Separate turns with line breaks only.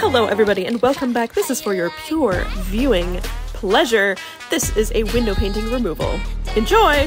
Hello, everybody, and welcome back. This is for your pure viewing pleasure. This is a window painting removal. Enjoy!